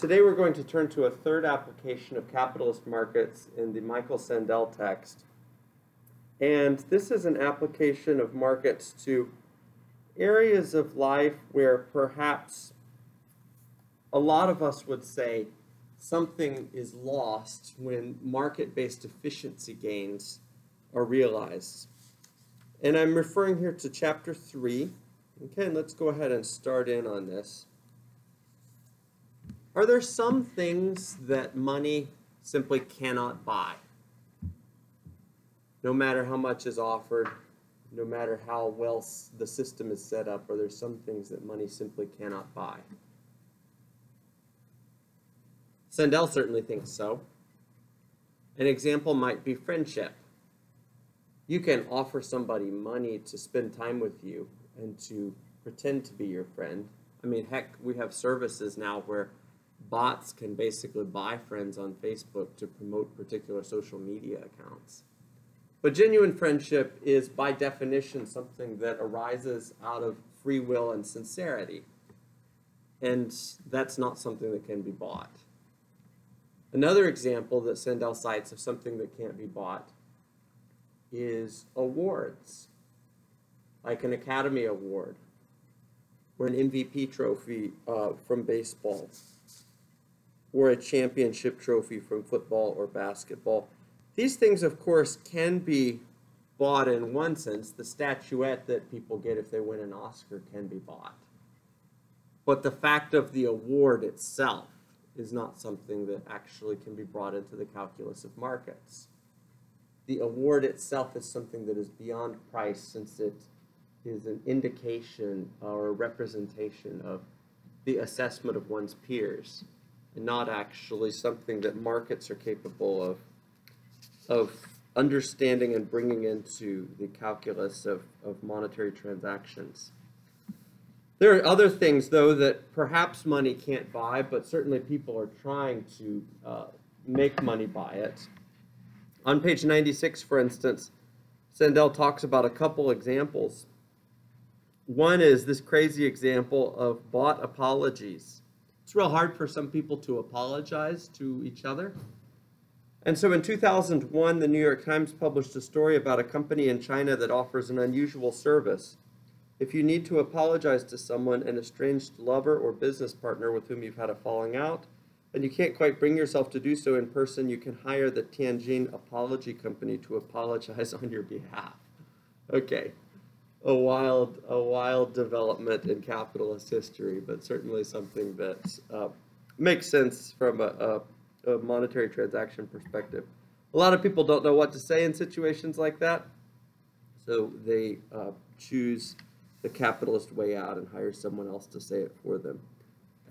today we're going to turn to a third application of capitalist markets in the Michael Sandel text. And this is an application of markets to areas of life where perhaps a lot of us would say something is lost when market-based efficiency gains are realized. And I'm referring here to chapter 3. Okay, and let's go ahead and start in on this. Are there some things that money simply cannot buy? No matter how much is offered, no matter how well the system is set up, are there some things that money simply cannot buy? Sandel certainly thinks so. An example might be friendship. You can offer somebody money to spend time with you and to pretend to be your friend. I mean, heck, we have services now where bots can basically buy friends on Facebook to promote particular social media accounts. But genuine friendship is, by definition, something that arises out of free will and sincerity. And that's not something that can be bought. Another example that Sandel cites of something that can't be bought is awards, like an Academy Award or an MVP trophy uh, from baseball or a championship trophy from football or basketball. These things, of course, can be bought in one sense. The statuette that people get if they win an Oscar can be bought. But the fact of the award itself is not something that actually can be brought into the calculus of markets. The award itself is something that is beyond price since it is an indication or a representation of the assessment of one's peers and not actually something that markets are capable of of understanding and bringing into the calculus of, of monetary transactions. There are other things, though, that perhaps money can't buy, but certainly people are trying to uh, make money buy it. On page 96, for instance, Sandel talks about a couple examples. One is this crazy example of bought apologies. It's real hard for some people to apologize to each other. And so in 2001, the New York Times published a story about a company in China that offers an unusual service. If you need to apologize to someone, an estranged lover or business partner with whom you've had a falling out, and you can't quite bring yourself to do so in person, you can hire the Tianjin Apology Company to apologize on your behalf. Okay, a wild, a wild development in capitalist history, but certainly something that uh, makes sense from a, a, a monetary transaction perspective. A lot of people don't know what to say in situations like that, so they uh, choose the capitalist way out and hire someone else to say it for them.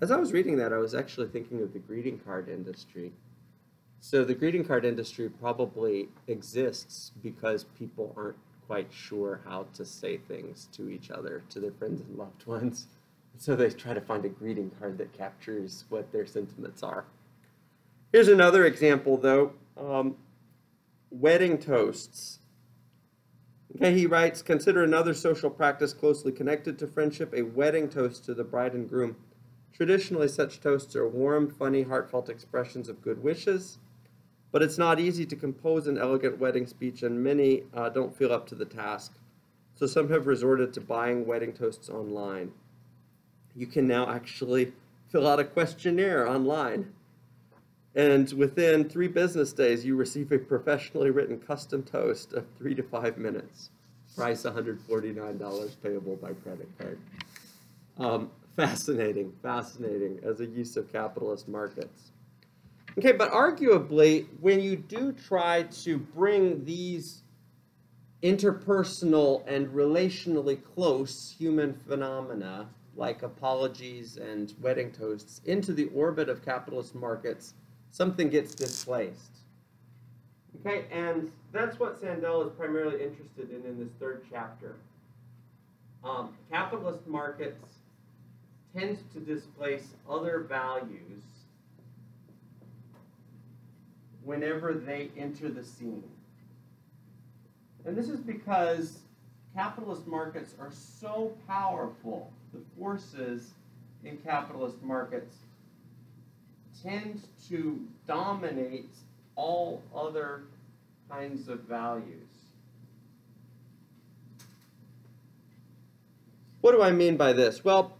As I was reading that, I was actually thinking of the greeting card industry. So the greeting card industry probably exists because people aren't quite sure how to say things to each other, to their friends and loved ones. So they try to find a greeting card that captures what their sentiments are. Here's another example, though. Um, wedding toasts. Okay, he writes, consider another social practice closely connected to friendship, a wedding toast to the bride and groom. Traditionally, such toasts are warm, funny, heartfelt expressions of good wishes, but it's not easy to compose an elegant wedding speech, and many uh, don't feel up to the task. So some have resorted to buying wedding toasts online. You can now actually fill out a questionnaire online. And within three business days, you receive a professionally written custom toast of three to five minutes. Price $149 payable by credit card. Um, fascinating, fascinating as a use of capitalist markets. Okay, but arguably, when you do try to bring these interpersonal and relationally close human phenomena like apologies and wedding toasts into the orbit of capitalist markets, something gets displaced. Okay, and that's what Sandel is primarily interested in in this third chapter. Um, capitalist markets tend to displace other values whenever they enter the scene. And this is because capitalist markets are so powerful, the forces in capitalist markets tend to dominate all other kinds of values. What do I mean by this? Well,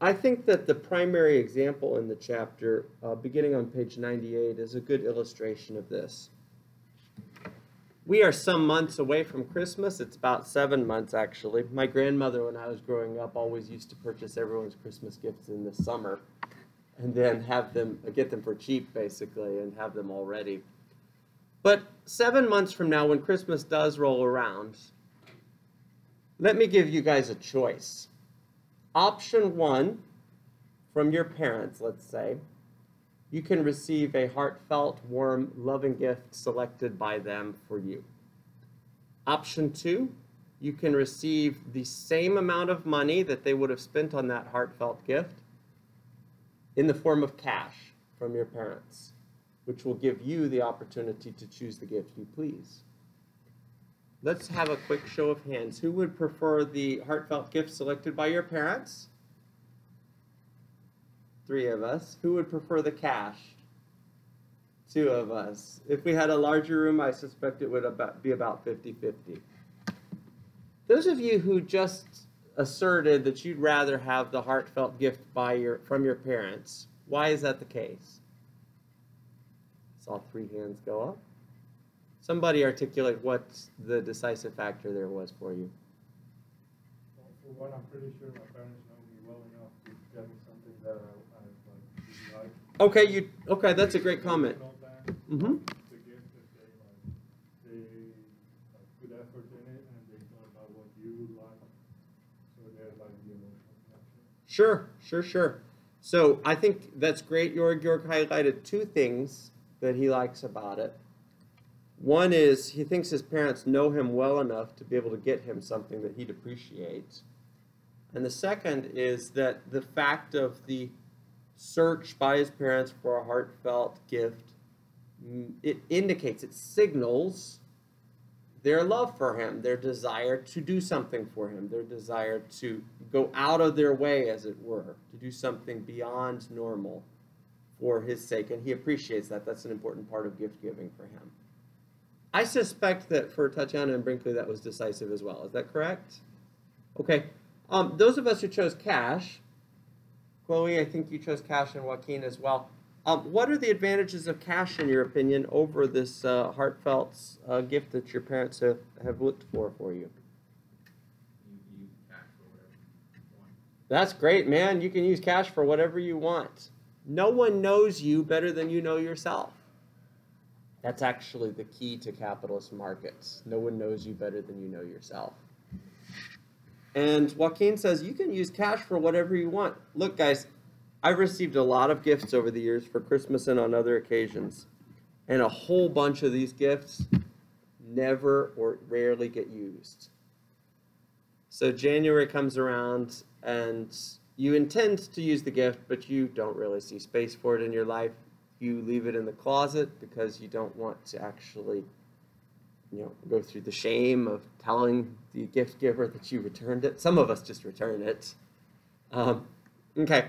I think that the primary example in the chapter, uh, beginning on page 98, is a good illustration of this. We are some months away from Christmas. It's about seven months, actually. My grandmother, when I was growing up, always used to purchase everyone's Christmas gifts in the summer and then have them get them for cheap, basically, and have them all ready. But seven months from now, when Christmas does roll around, let me give you guys a choice. Option one, from your parents, let's say, you can receive a heartfelt, warm, loving gift selected by them for you. Option two, you can receive the same amount of money that they would have spent on that heartfelt gift in the form of cash from your parents, which will give you the opportunity to choose the gift you please. Let's have a quick show of hands. Who would prefer the heartfelt gift selected by your parents? Three of us. Who would prefer the cash? Two of us. If we had a larger room, I suspect it would about, be about 50-50. Those of you who just asserted that you'd rather have the heartfelt gift by your, from your parents, why is that the case? Saw three hands go up. Somebody articulate what the decisive factor there was for you. Well, for one, I'm pretty sure my parents know me well enough to get me something that I, I like. Okay, you okay? That's a great comment. Mm-hmm. The gift that they like, they like put effort in it and they thought about what you would like. So there's like the emotional connection. Sure, sure, sure. So I think that's great. Jorg York highlighted two things that he likes about it. One is he thinks his parents know him well enough to be able to get him something that he'd appreciate. And the second is that the fact of the search by his parents for a heartfelt gift, mm, it indicates, it signals their love for him, their desire to do something for him, their desire to go out of their way, as it were, to do something beyond normal for his sake. And he appreciates that. That's an important part of gift giving for him. I suspect that for Tatiana and Brinkley, that was decisive as well. Is that correct? Okay. Um, those of us who chose cash, Chloe, I think you chose cash and Joaquin as well. Um, what are the advantages of cash, in your opinion, over this uh, heartfelt uh, gift that your parents have, have looked for for you? You. That's great, man. You can use cash for whatever you want. No one knows you better than you know yourself. That's actually the key to capitalist markets. No one knows you better than you know yourself. And Joaquin says you can use cash for whatever you want. Look, guys, I've received a lot of gifts over the years for Christmas and on other occasions. And a whole bunch of these gifts never or rarely get used. So January comes around and you intend to use the gift, but you don't really see space for it in your life. You leave it in the closet because you don't want to actually, you know, go through the shame of telling the gift giver that you returned it. Some of us just return it. Um, okay,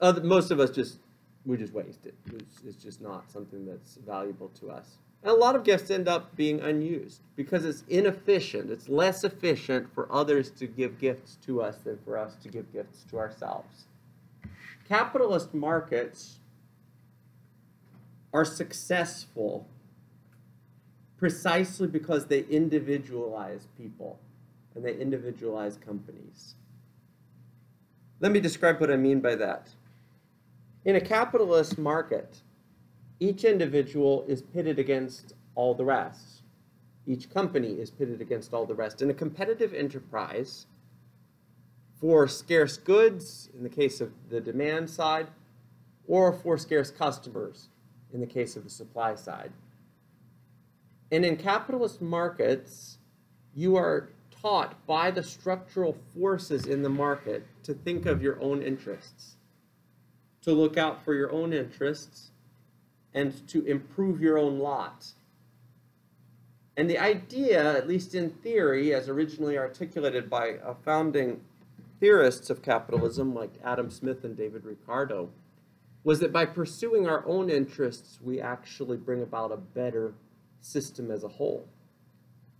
most of us just we just waste it. It's, it's just not something that's valuable to us. And a lot of gifts end up being unused because it's inefficient. It's less efficient for others to give gifts to us than for us to give gifts to ourselves. Capitalist markets are successful precisely because they individualize people and they individualize companies. Let me describe what I mean by that. In a capitalist market, each individual is pitted against all the rest. Each company is pitted against all the rest. In a competitive enterprise, for scarce goods, in the case of the demand side, or for scarce customers, in the case of the supply side. And in capitalist markets, you are taught by the structural forces in the market to think of your own interests, to look out for your own interests, and to improve your own lot. And the idea, at least in theory, as originally articulated by founding theorists of capitalism like Adam Smith and David Ricardo, was that by pursuing our own interests, we actually bring about a better system as a whole.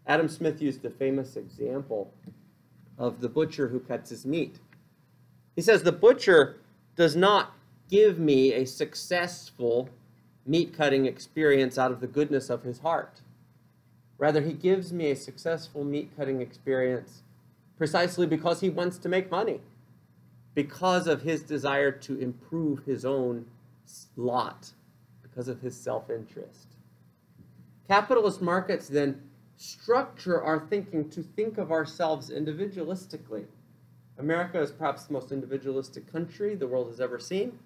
Adam Smith used the famous example of the butcher who cuts his meat. He says, The butcher does not give me a successful meat cutting experience out of the goodness of his heart. Rather, he gives me a successful meat cutting experience precisely because he wants to make money, because of his desire to improve his own lot, because of his self interest. Capitalist markets then structure our thinking to think of ourselves individualistically. America is perhaps the most individualistic country the world has ever seen.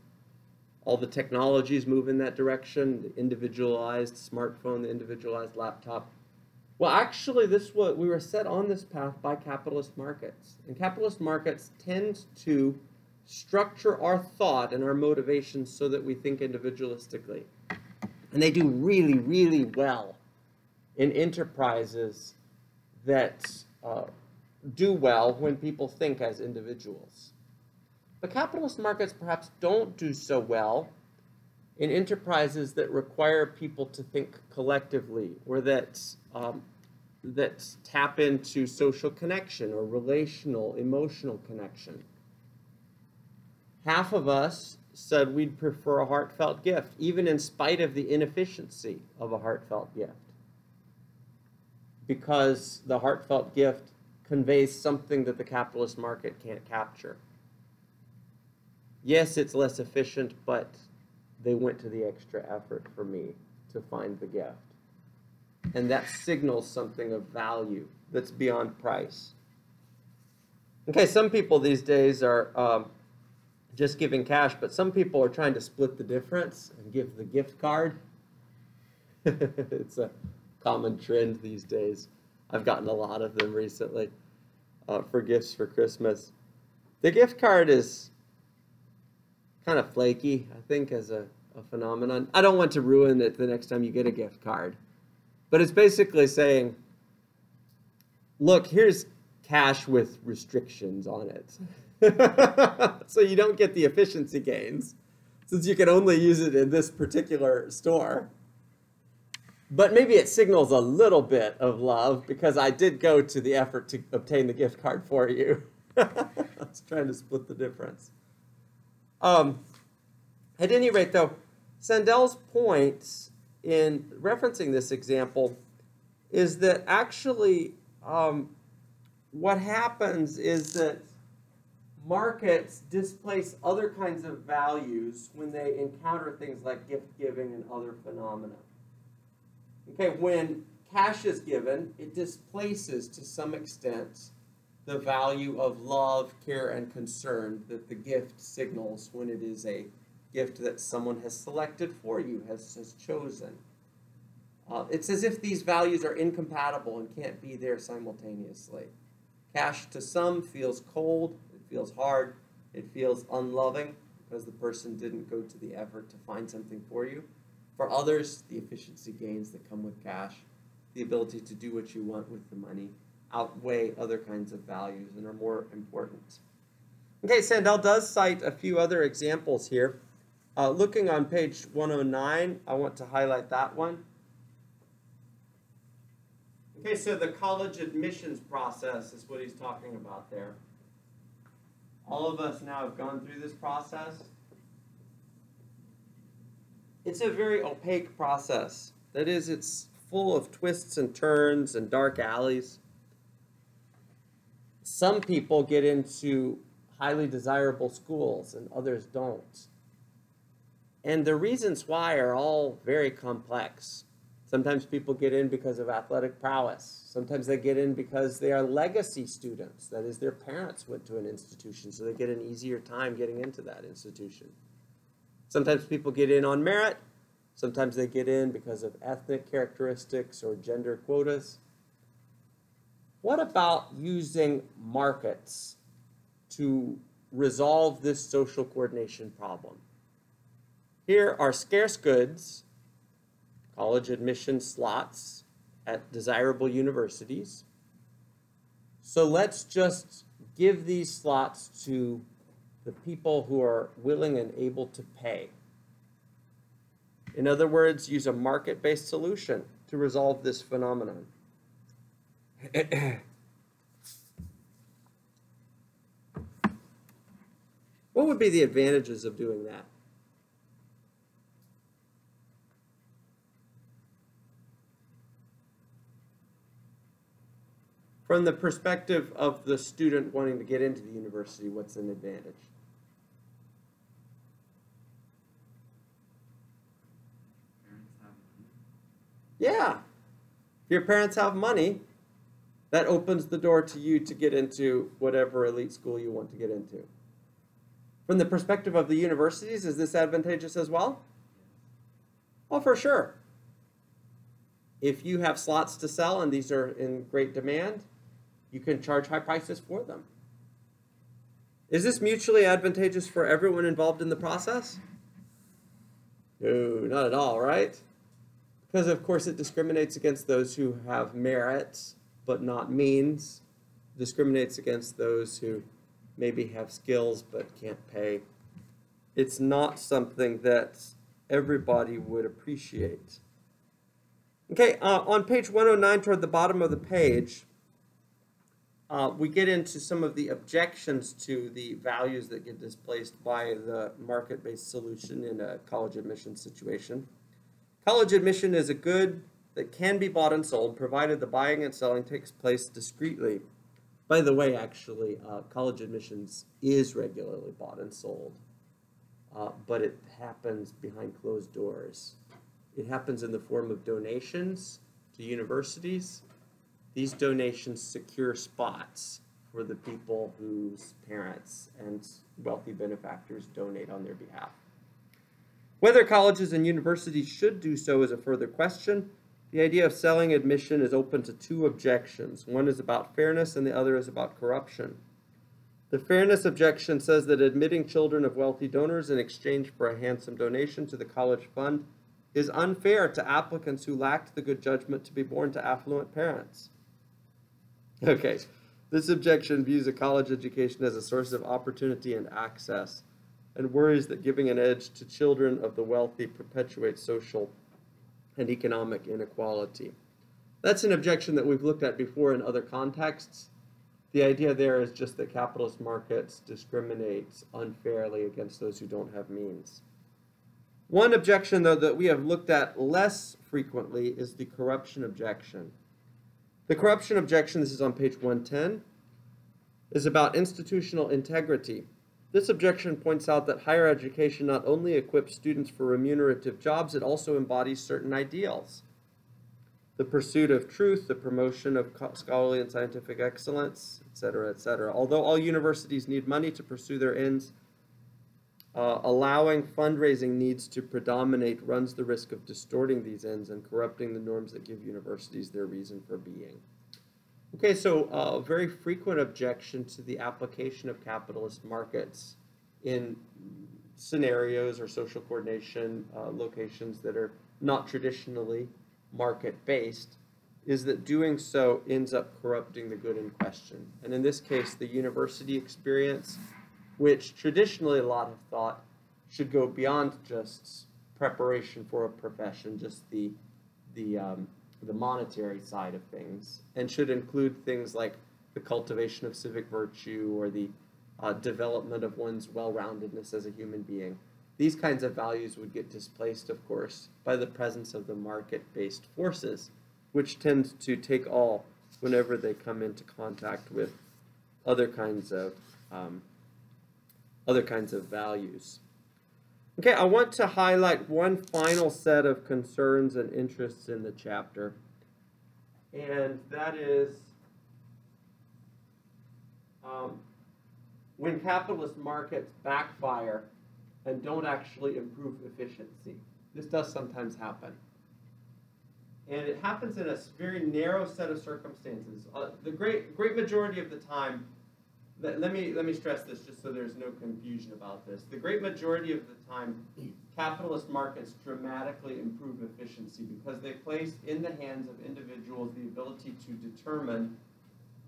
All the technologies move in that direction the individualized smartphone, the individualized laptop. Well, actually, this was, we were set on this path by capitalist markets. And capitalist markets tend to structure our thought and our motivations so that we think individualistically. And they do really, really well in enterprises that uh, do well when people think as individuals. But capitalist markets perhaps don't do so well in enterprises that require people to think collectively or that, um, that tap into social connection or relational, emotional connection. Half of us said we'd prefer a heartfelt gift, even in spite of the inefficiency of a heartfelt gift. Because the heartfelt gift conveys something that the capitalist market can't capture. Yes, it's less efficient, but they went to the extra effort for me to find the gift. And that signals something of value that's beyond price. Okay, some people these days are um, just giving cash, but some people are trying to split the difference and give the gift card. it's a common trend these days. I've gotten a lot of them recently uh, for gifts for Christmas. The gift card is kind of flaky, I think, as a, a phenomenon. I don't want to ruin it the next time you get a gift card, but it's basically saying, look, here's cash with restrictions on it. so you don't get the efficiency gains since you can only use it in this particular store. But maybe it signals a little bit of love because I did go to the effort to obtain the gift card for you. I was trying to split the difference. Um, at any rate, though, Sandel's point in referencing this example is that actually um, what happens is that markets displace other kinds of values when they encounter things like gift giving and other phenomena. Okay, when cash is given, it displaces to some extent the value of love, care, and concern that the gift signals when it is a gift that someone has selected for you, has, has chosen. Uh, it's as if these values are incompatible and can't be there simultaneously. Cash to some feels cold, it feels hard, it feels unloving because the person didn't go to the effort to find something for you. For others, the efficiency gains that come with cash, the ability to do what you want with the money, outweigh other kinds of values and are more important. Okay, Sandel does cite a few other examples here. Uh, looking on page 109, I want to highlight that one. Okay, so the college admissions process is what he's talking about there. All of us now have gone through this process. It's a very opaque process. That is, it's full of twists and turns and dark alleys. Some people get into highly desirable schools and others don't. And the reasons why are all very complex. Sometimes people get in because of athletic prowess. Sometimes they get in because they are legacy students. That is, their parents went to an institution, so they get an easier time getting into that institution. Sometimes people get in on merit. Sometimes they get in because of ethnic characteristics or gender quotas. What about using markets to resolve this social coordination problem? Here are scarce goods, college admission slots at desirable universities. So let's just give these slots to the people who are willing and able to pay. In other words, use a market based solution to resolve this phenomenon. what would be the advantages of doing that? From the perspective of the student wanting to get into the university, what's an advantage? Yeah. If your parents have money, that opens the door to you to get into whatever elite school you want to get into. From the perspective of the universities, is this advantageous as well? Well, for sure. If you have slots to sell and these are in great demand, you can charge high prices for them. Is this mutually advantageous for everyone involved in the process? No, not at all, right? Because, of course, it discriminates against those who have merits but not means, discriminates against those who maybe have skills but can't pay. It's not something that everybody would appreciate. Okay, uh, on page 109, toward the bottom of the page, uh, we get into some of the objections to the values that get displaced by the market based solution in a college admission situation. College admission is a good that can be bought and sold provided the buying and selling takes place discreetly. By the way, actually, uh, college admissions is regularly bought and sold, uh, but it happens behind closed doors. It happens in the form of donations to universities. These donations secure spots for the people whose parents and wealthy benefactors donate on their behalf. Whether colleges and universities should do so is a further question. The idea of selling admission is open to two objections. One is about fairness, and the other is about corruption. The fairness objection says that admitting children of wealthy donors in exchange for a handsome donation to the college fund is unfair to applicants who lacked the good judgment to be born to affluent parents. Okay, this objection views a college education as a source of opportunity and access and worries that giving an edge to children of the wealthy perpetuates social and economic inequality. That's an objection that we've looked at before in other contexts. The idea there is just that capitalist markets discriminate unfairly against those who don't have means. One objection, though, that we have looked at less frequently is the corruption objection. The corruption objection, this is on page 110, is about institutional integrity. This objection points out that higher education not only equips students for remunerative jobs, it also embodies certain ideals. The pursuit of truth, the promotion of scholarly and scientific excellence, etc., etc. Although all universities need money to pursue their ends, uh, allowing fundraising needs to predominate runs the risk of distorting these ends and corrupting the norms that give universities their reason for being. Okay, so a uh, very frequent objection to the application of capitalist markets in scenarios or social coordination uh, locations that are not traditionally market based is that doing so ends up corrupting the good in question. And in this case, the university experience, which traditionally a lot have thought should go beyond just preparation for a profession, just the the um, the monetary side of things and should include things like the cultivation of civic virtue or the uh, development of one's well-roundedness as a human being. These kinds of values would get displaced, of course, by the presence of the market-based forces, which tend to take all whenever they come into contact with other kinds of um, other kinds of values. Okay, I want to highlight one final set of concerns and interests in the chapter, and that is um, when capitalist markets backfire and don't actually improve efficiency. This does sometimes happen. And it happens in a very narrow set of circumstances. Uh, the great, great majority of the time, let, me, let me stress this just so there's no confusion about this. The great majority of the time, capitalist markets dramatically improve efficiency because they place in the hands of individuals the ability to determine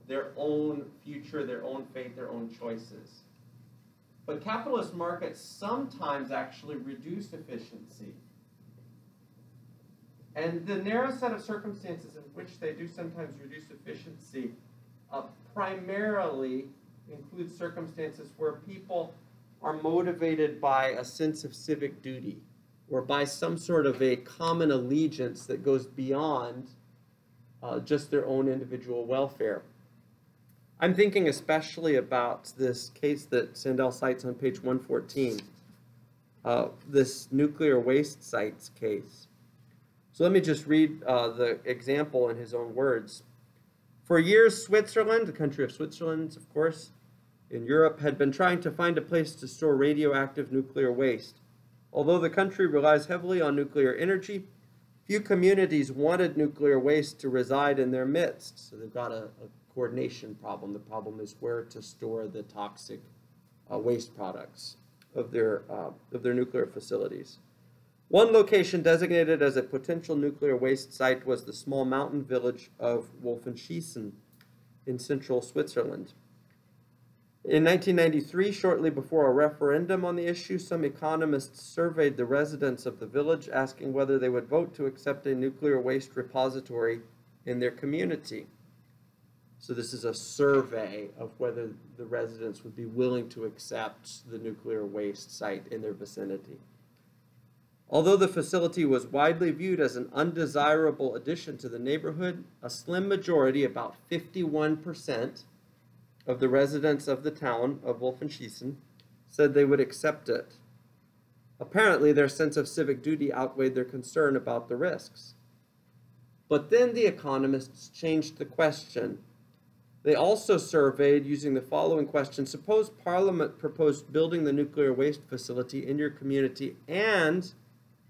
their own future, their own fate, their own choices. But capitalist markets sometimes actually reduce efficiency And the narrow set of circumstances in which they do sometimes reduce efficiency uh, primarily include circumstances where people are motivated by a sense of civic duty or by some sort of a common allegiance that goes beyond uh, just their own individual welfare. I'm thinking especially about this case that Sandel cites on page 114, uh, this nuclear waste sites case. So let me just read uh, the example in his own words. For years, Switzerland, the country of Switzerland, of course, in Europe, had been trying to find a place to store radioactive nuclear waste. Although the country relies heavily on nuclear energy, few communities wanted nuclear waste to reside in their midst. So they've got a, a coordination problem. The problem is where to store the toxic uh, waste products of their, uh, of their nuclear facilities. One location designated as a potential nuclear waste site was the small mountain village of Wolfenschiessen in central Switzerland. In 1993, shortly before a referendum on the issue, some economists surveyed the residents of the village asking whether they would vote to accept a nuclear waste repository in their community. So, this is a survey of whether the residents would be willing to accept the nuclear waste site in their vicinity. Although the facility was widely viewed as an undesirable addition to the neighborhood, a slim majority, about 51%, of the residents of the town of Wolfenschiessen said they would accept it. Apparently, their sense of civic duty outweighed their concern about the risks. But then the economists changed the question. They also surveyed using the following question Suppose Parliament proposed building the nuclear waste facility in your community and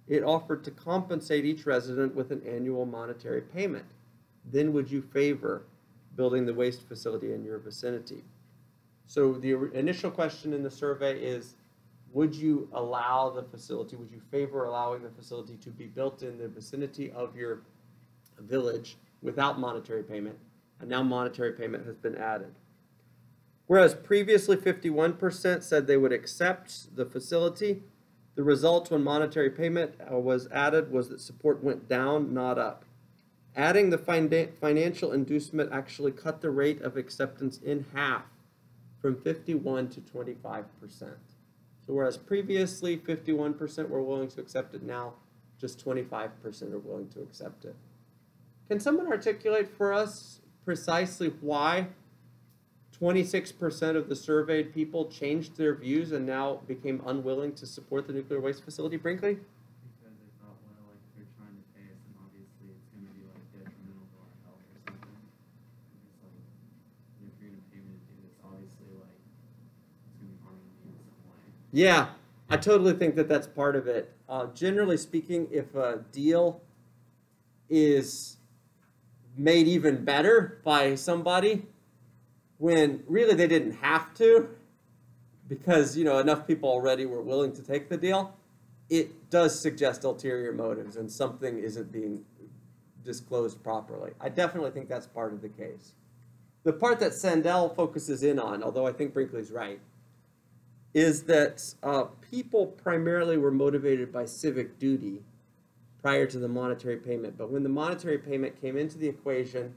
it offered to compensate each resident with an annual monetary payment. Then would you favor building the waste facility in your vicinity? So the initial question in the survey is, would you allow the facility, would you favor allowing the facility to be built in the vicinity of your village without monetary payment? And now monetary payment has been added. Whereas previously fifty-one percent said they would accept the facility, the result when monetary payment uh, was added was that support went down, not up. Adding the fin- financial inducement actually cut the rate of acceptance in half from 51 to 25%. So whereas previously 51% were willing to accept it, now just 25% are willing to accept it. Can someone articulate for us precisely why 26% of the surveyed people changed their views and now became unwilling to support the nuclear waste facility, Brinkley? Because they thought, well, like, if they're trying to pay us, then obviously it's gonna be like detrimental to our health or something. It's like, if you're gonna pay me to do this, obviously, like, it's gonna be harming me in some way. Yeah, I totally think that that's part of it. Uh, generally speaking, if a deal is made even better by somebody when really they didn't have to, because you know enough people already were willing to take the deal, it does suggest ulterior motives and something isn't being disclosed properly. I definitely think that's part of the case. The part that Sandel focuses in on, although I think Brinkley's right, is that uh, people primarily were motivated by civic duty prior to the monetary payment. But when the monetary payment came into the equation,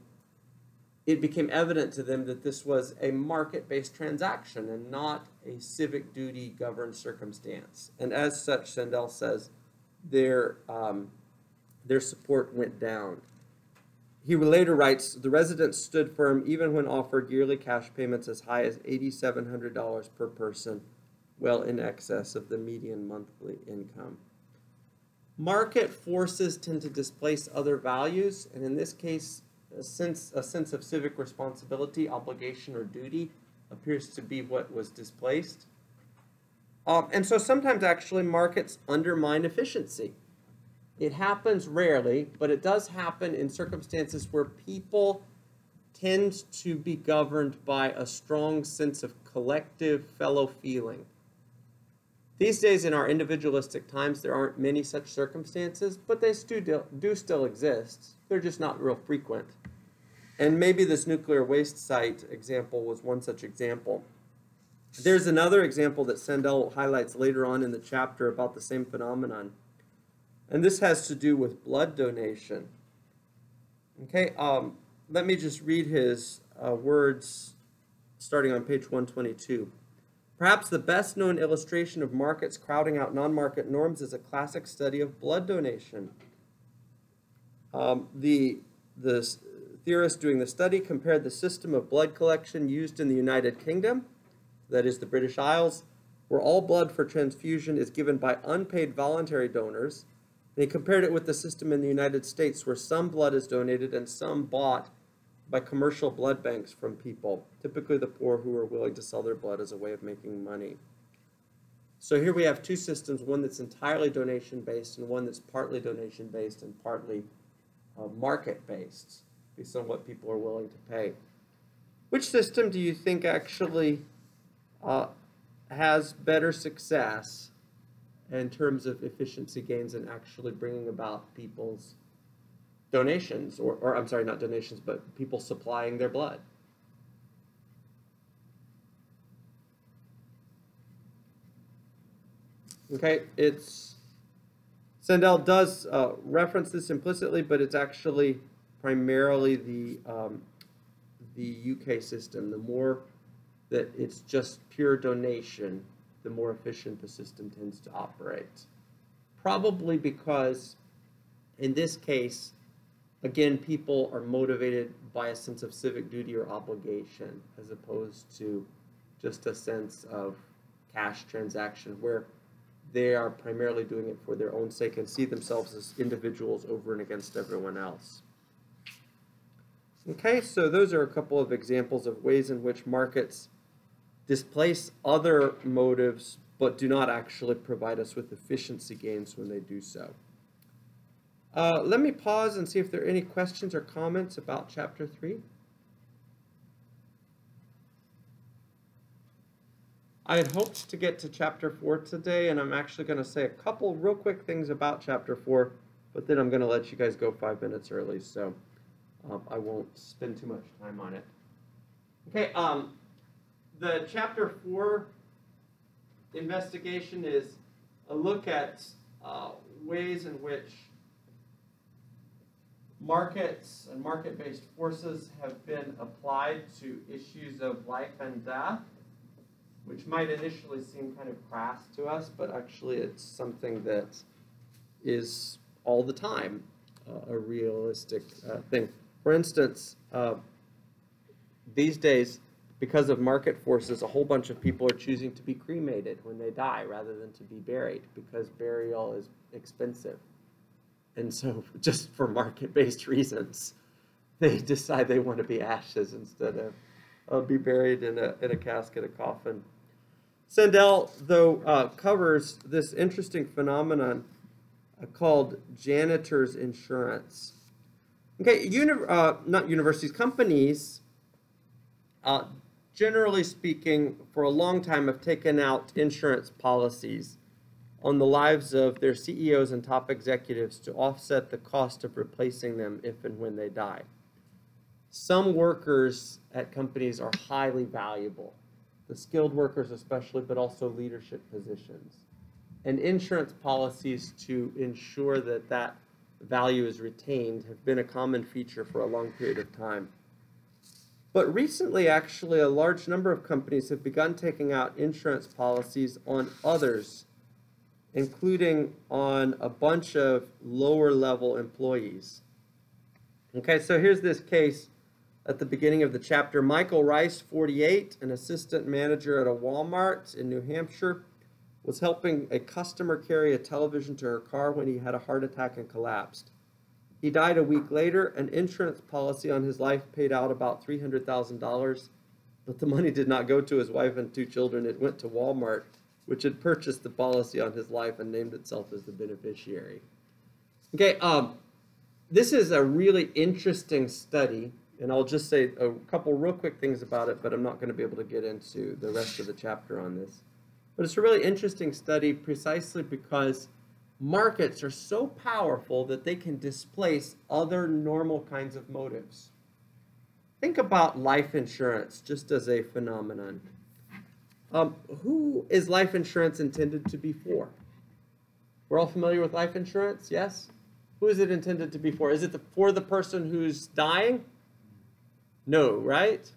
it became evident to them that this was a market based transaction and not a civic duty governed circumstance. And as such, Sandel says, their, um, their support went down. He later writes The residents stood firm even when offered yearly cash payments as high as $8,700 per person, well in excess of the median monthly income. Market forces tend to displace other values, and in this case, a sense, a sense of civic responsibility, obligation, or duty appears to be what was displaced. Um, and so sometimes actually markets undermine efficiency. It happens rarely, but it does happen in circumstances where people tend to be governed by a strong sense of collective fellow feeling. These days, in our individualistic times, there aren't many such circumstances, but they do, do still exist. They're just not real frequent. And maybe this nuclear waste site example was one such example. There's another example that Sandel highlights later on in the chapter about the same phenomenon. And this has to do with blood donation. Okay, um, let me just read his uh, words starting on page 122. Perhaps the best known illustration of markets crowding out non market norms is a classic study of blood donation. Um, the, the theorist doing the study compared the system of blood collection used in the United Kingdom, that is the British Isles, where all blood for transfusion is given by unpaid voluntary donors. He compared it with the system in the United States, where some blood is donated and some bought by commercial blood banks from people, typically the poor who are willing to sell their blood as a way of making money. So here we have two systems, one that's entirely donation based and one that's partly donation based and partly uh, market based, based on what people are willing to pay. Which system do you think actually uh, has better success in terms of efficiency gains and actually bringing about people's donations, or, or I'm sorry, not donations, but people supplying their blood? Okay, it's Sandel does uh, reference this implicitly, but it's actually primarily the um, the UK system. The more that it's just pure donation, the more efficient the system tends to operate. Probably because, in this case, again, people are motivated by a sense of civic duty or obligation as opposed to just a sense of cash transaction where they are primarily doing it for their own sake and see themselves as individuals over and against everyone else. Okay, so those are a couple of examples of ways in which markets displace other motives but do not actually provide us with efficiency gains when they do so. Uh, let me pause and see if there are any questions or comments about chapter 3. I had hoped to get to chapter 4 today, and I'm actually going to say a couple real quick things about chapter 4, but then I'm going to let you guys go five minutes early, so um, I won't spend too much time on it. Okay, um, the chapter 4 investigation is a look at uh, ways in which markets and market based forces have been applied to issues of life and death, which might initially seem kind of crass to us, but actually it's something that is all the time uh, a realistic uh, thing. For instance, uh, these days, because of market forces, a whole bunch of people are choosing to be cremated when they die rather than to be buried because burial is expensive. And so, just for market based reasons, they decide they want to be ashes instead of be buried in a, in a casket, a coffin. Sandel, though, uh, covers this interesting phenomenon uh, called janitor's insurance. Okay, uni- uh, not universities, companies, uh, generally speaking, for a long time have taken out insurance policies on the lives of their CEOs and top executives to offset the cost of replacing them if and when they die. Some workers at companies are highly valuable, the skilled workers especially, but also leadership positions. And insurance policies to ensure that that value is retained have been a common feature for a long period of time. But recently, actually, a large number of companies have begun taking out insurance policies on others, including on a bunch of lower level employees. Okay, so here's this case at the beginning of the chapter. Michael Rice, 48, an assistant manager at a Walmart in New Hampshire, was helping a customer carry a television to her car when he had a heart attack and collapsed. He died a week later. An insurance policy on his life paid out about $300,000, but the money did not go to his wife and two children. It went to Walmart, which had purchased the policy on his life and named itself as the beneficiary. Okay, um, this is a really interesting study, and I'll just say a couple real quick things about it, but I'm not going to be able to get into the rest of the chapter on this. But it's a really interesting study precisely because markets are so powerful that they can displace other normal kinds of motives. Think about life insurance just as a phenomenon. Um, who is life insurance intended to be for? We're all familiar with life insurance, yes? Who is it intended to be for? Is it the, for the person who's dying? No, right?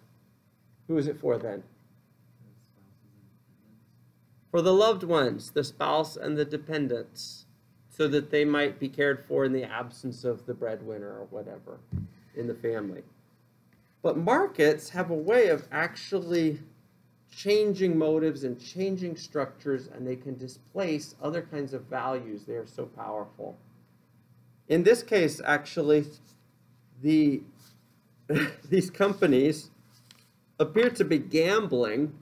Who is it for then? For the loved ones, the spouse and the dependents, so that they might be cared for in the absence of the breadwinner or whatever in the family. But markets have a way of actually changing motives and changing structures, and they can displace other kinds of values. They are so powerful. In this case, actually, the these companies appear to be gambling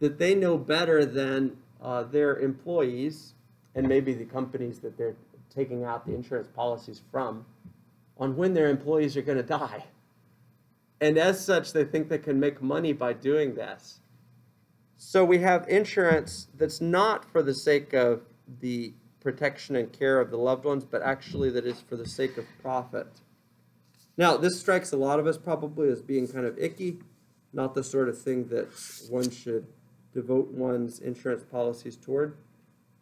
that they know better than uh, their employees and maybe the companies that they're taking out the insurance policies from on when their employees are going to die. And as such, they think they can make money by doing this. So we have insurance that's not for the sake of the protection and care of the loved ones, but actually that is for the sake of profit. Now, this strikes a lot of us probably as being kind of icky, not the sort of thing that one should devote one's insurance policies toward.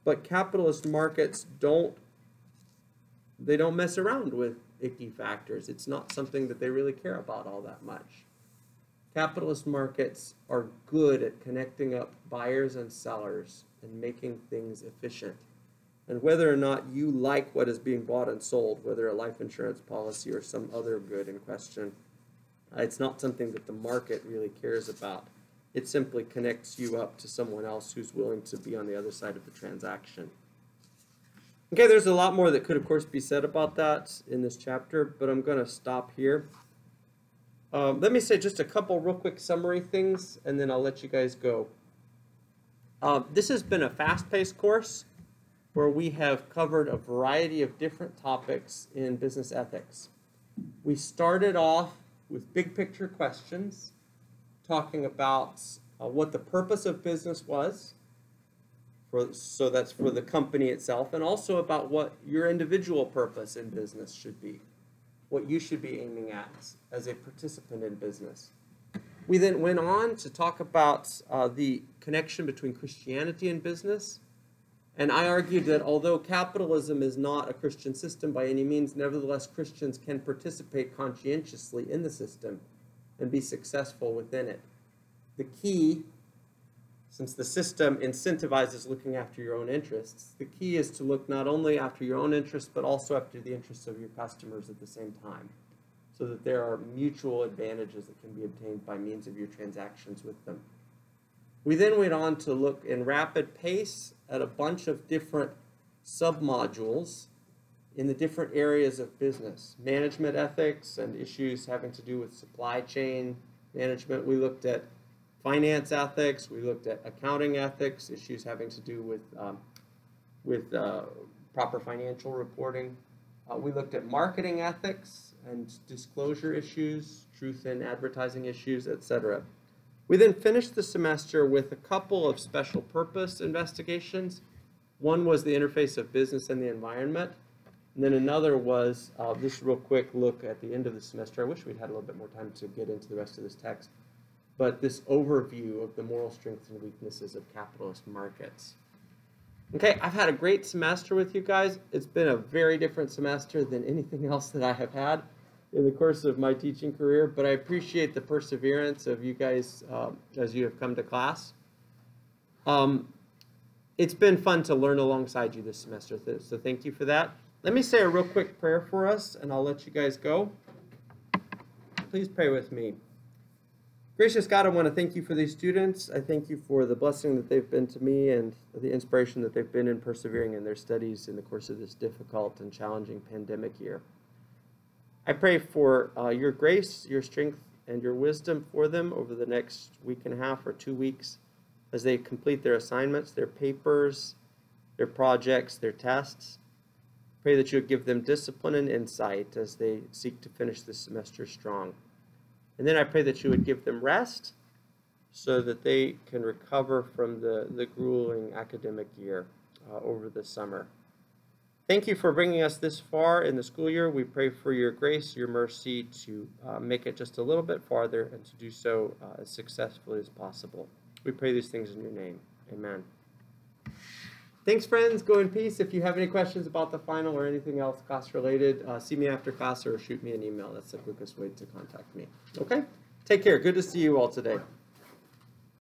But capitalist markets don't they don't mess around with icky factors. It's not something that they really care about all that much. Capitalist markets are good at connecting up buyers and sellers and making things efficient. And whether or not you like what is being bought and sold, whether a life insurance policy or some other good in question, uh, it's not something that the market really cares about. It simply connects you up to someone else who's willing to be on the other side of the transaction. Okay, there's a lot more that could, of course, be said about that in this chapter, but I'm going to stop here. Um, let me say just a couple real quick summary things, and then I'll let you guys go. Um, this has been a fast-paced course where we have covered a variety of different topics in business ethics. We started off with big picture questions, talking about uh, what the purpose of business was, for, so that's for the company itself, and also about what your individual purpose in business should be, what you should be aiming at as a participant in business. We then went on to talk about uh, the connection between Christianity and business and I argued that although capitalism is not a Christian system by any means, nevertheless, Christians can participate conscientiously in the system and be successful within it. The key, since the system incentivizes looking after your own interests, the key is to look not only after your own interests, but also after the interests of your customers at the same time, so that there are mutual advantages that can be obtained by means of your transactions with them. We then went on to look in rapid pace at a bunch of different submodules in the different areas of business. Management ethics and issues having to do with supply chain management. We looked at finance ethics. We looked at accounting ethics, issues having to do with, um, with uh, proper financial reporting. Uh, we looked at marketing ethics and disclosure issues, truth in advertising issues, etc. We then finished the semester with a couple of special purpose investigations. One was the interface of business and the environment. And then another was uh, this real quick look at the end of the semester. I wish we'd had a little bit more time to get into the rest of this text. But this overview of the moral strengths and weaknesses of capitalist markets. Okay, I've had a great semester with you guys. It's been a very different semester than anything else that I have had in the course of my teaching career, but I appreciate the perseverance of you guys um, as you have come to class. Um, it's been fun to learn alongside you this semester, so thank you for that. Let me say a real quick prayer for us, and I'll let you guys go. Please pray with me. Gracious God, I want to thank you for these students. I thank you for the blessing that they've been to me and the inspiration that they've been in persevering in their studies in the course of this difficult and challenging pandemic year. I pray for uh, your grace, your strength, and your wisdom for them over the next week and a half or two weeks as they complete their assignments, their papers, their projects, their tests. Pray that you would give them discipline and insight as they seek to finish this semester strong. And then I pray that you would give them rest so that they can recover from the, the grueling academic year uh, over the summer. Thank you for bringing us this far in the school year. We pray for your grace, your mercy to uh, make it just a little bit farther and to do so uh, as successfully as possible. We pray these things in your name. Amen. Thanks, friends. Go in peace. If you have any questions about the final or anything else class related, uh, see me after class or shoot me an email. That's the quickest way to contact me. Okay? Take care. Good to see you all today.